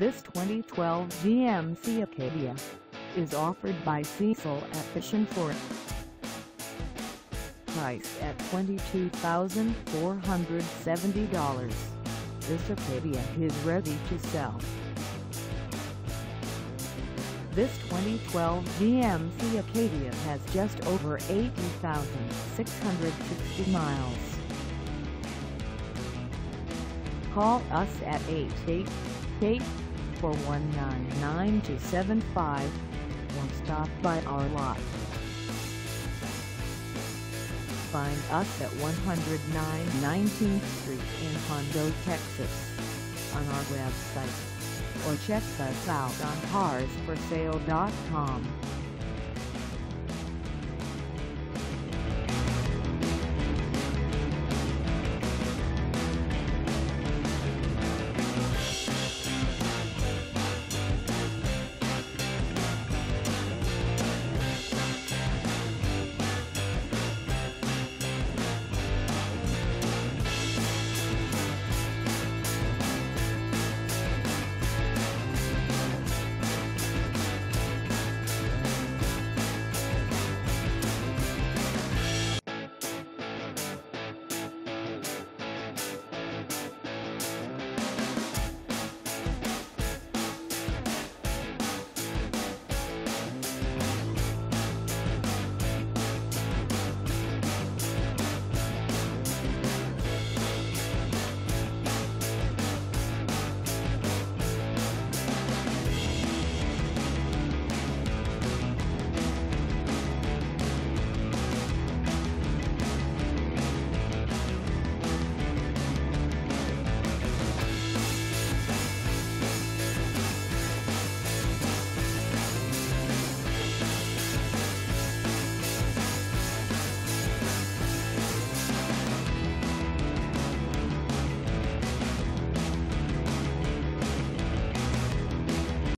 This 2012 GMC Acadia is offered by Cecil Atkission Ford. Priced at $22,470, this Acadia is ready to sell. This 2012 GMC Acadia has just over 80,660 miles. Call us at 888-419-9275 or stop by our lot. Find us at 109 19th Street in Hondo, Texas on our website or check us out on carsforsale.com.